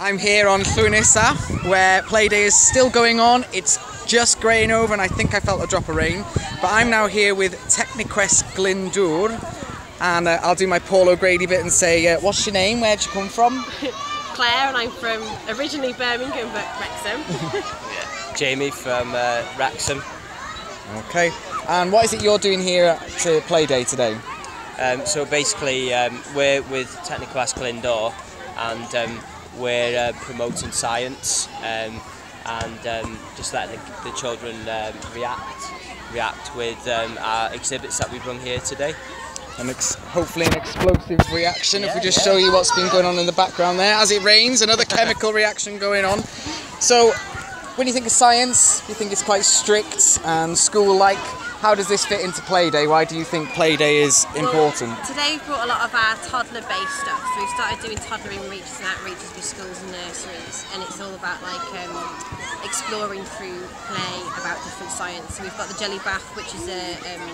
I'm here on Llwyn Isaf, where Playday is still going on. It's just greying over, and I think I felt a drop of rain. But I'm now here with Techniquest Glyndŵr, and uh, I'll do my Paul O'Grady bit and say, uh, "What's your name? Where'd you come from?" Clair, and I'm from originally Birmingham, but Wrexham. Jamie from uh, Wrexham. Okay. And what is it you're doing here to Playday today? Um, so basically, um, we're with Techniquest Glyndŵr, and um, we're uh, promoting science um, and um, just letting the, the children um, react react with um, our exhibits that we've run here today. And ex- hopefully an explosive reaction. if we just yeah. show you what's been going on in the background there, as it rains, another chemical reaction going on. So, when you think of science, you think it's quite strict and school-like. How does this fit into Playday? Why do you think Playday is important? Well, today we've brought a lot of our toddler-based stuff. So we've started doing toddler inreaches and outreaches with schools and nurseries, and it's all about like um, exploring through play about different science. So we've got the jelly bath, which is a um,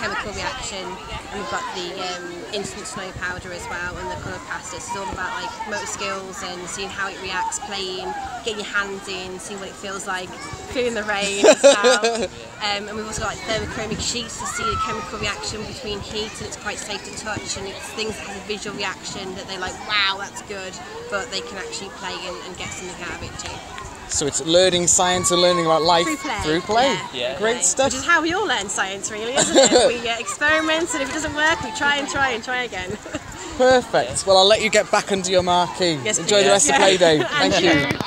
chemical reaction, and we've got the um, instant snow powder as well, and the colour pasta. So it's all about like motor skills and seeing how it reacts, playing, getting your hands in, seeing what it feels like, feeling the rain as well. Um, and we've also got like thermochromic sheets to see the chemical reaction between heat, and it's quite safe to touch, and it's things that have a visual reaction that they're like, wow, that's good, but they can actually play and, and get something out of it too. So it's learning science and learning about life Through play. through play. Yeah, Yeah. Great play. stuff. Which is how we all learn science, really, isn't it? we uh, experiment, and if it doesn't work, we try and try and try again. Perfect. Well, I'll let you get back under your marquee. Yes, Enjoy the please. rest of play day. Thank you. you.